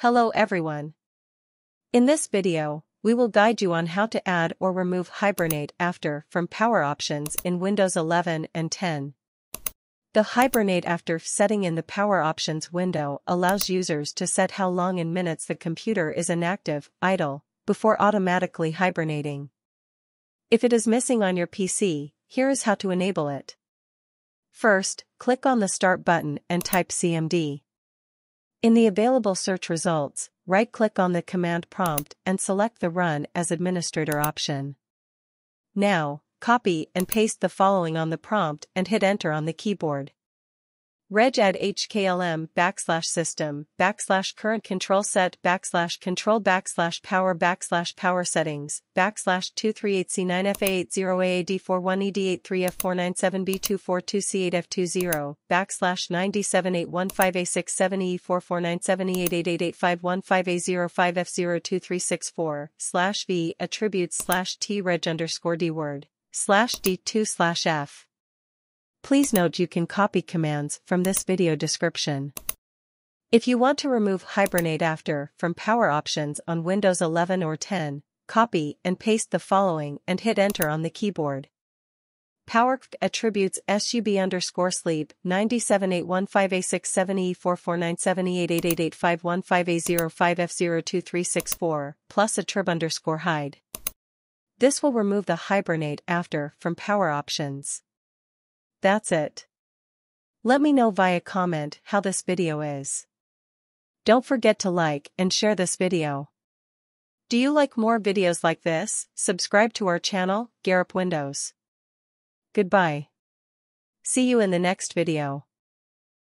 Hello everyone. In this video, we will guide you on how to add or remove Hibernate After from Power Options in Windows 11 and 10. The Hibernate After setting in the Power Options window allows users to set how long in minutes the computer is inactive, idle, before automatically hibernating. If it is missing on your PC, here is how to enable it. First, click on the Start button and type CMD. In the available search results, right-click on the command prompt and select the Run as Administrator option. Now, copy and paste the following on the prompt and hit Enter on the keyboard reg add hklm backslash system backslash current control set backslash control backslash power backslash power settings backslash 238C9F808D401ED83F497B242C8F20 backslash 978158678888515A05F02364 slash V attributes slash T reg underscore D word slash D2 slash F Please note you can copy commands from this video description. If you want to remove Hibernate After from Power Options on Windows 11 or 10, copy and paste the following and hit Enter on the keyboard. Power attributes SUB underscore sleep 97815A678E449788888515A05F02364 plus attrib underscore hide. This will remove the Hibernate After from Power Options. That's it. Let me know via comment how this video is. Don't forget to like and share this video. Do you like more videos like this? Subscribe to our channel, GearUp Windows. Goodbye. See you in the next video.